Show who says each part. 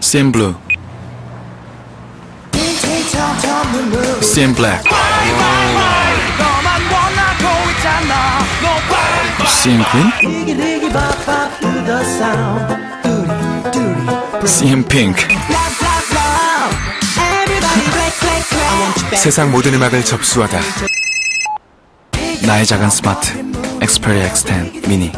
Speaker 1: 샘블루 샘블랙 샘퀸 샘핑크
Speaker 2: 세상 모든 음악을 접수하다.
Speaker 1: 나의 작은 스마트 엑스페리아 X10 미니